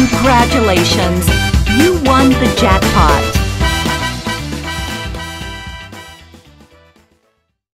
Congratulations! You won the jackpot!